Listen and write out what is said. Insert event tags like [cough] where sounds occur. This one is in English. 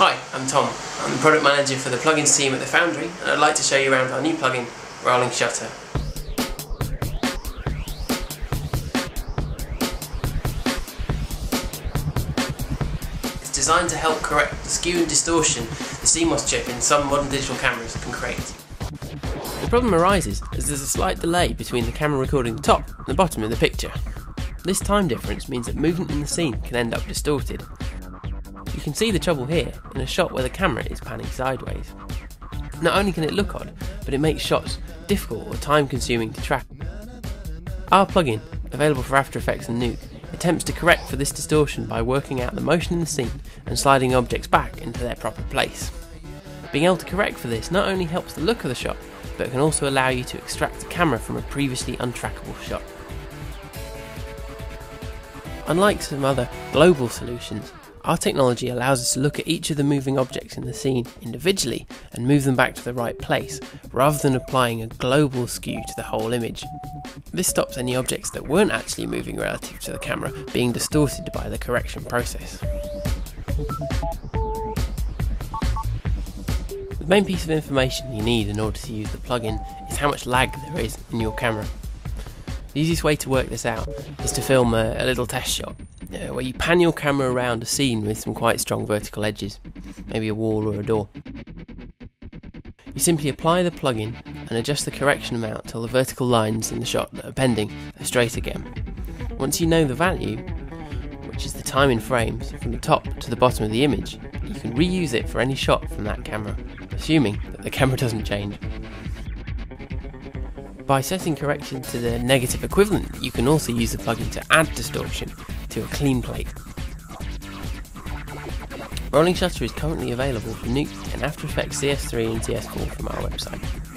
Hi, I'm Tom. I'm the product manager for the plugins team at the Foundry and I'd like to show you around our new plugin, Rolling Shutter. It's designed to help correct the skew and distortion the CMOS chip in some modern digital cameras can create. The problem arises as there's a slight delay between the camera recording the top and the bottom of the picture. This time difference means that movement in the scene can end up distorted. You can see the trouble here in a shot where the camera is panning sideways. Not only can it look odd, but it makes shots difficult or time consuming to track. Our plugin, available for After Effects and Nuke, attempts to correct for this distortion by working out the motion in the scene and sliding objects back into their proper place. Being able to correct for this not only helps the look of the shot, but can also allow you to extract the camera from a previously untrackable shot. Unlike some other global solutions, our technology allows us to look at each of the moving objects in the scene individually and move them back to the right place, rather than applying a global skew to the whole image. This stops any objects that weren't actually moving relative to the camera being distorted by the correction process. The main piece of information you need in order to use the plugin is how much lag there is in your camera. The easiest way to work this out is to film a, a little test shot uh, where you pan your camera around a scene with some quite strong vertical edges, maybe a wall or a door. You simply apply the plugin and adjust the correction amount till the vertical lines in the shot that are pending are straight again. Once you know the value, which is the time in frames from the top to the bottom of the image, you can reuse it for any shot from that camera, assuming that the [laughs] camera doesn't change. By setting correction to the negative equivalent, you can also use the plugin to add distortion to a clean plate. Rolling Shutter is currently available for Nuke and After Effects CS3 and CS4 from our website.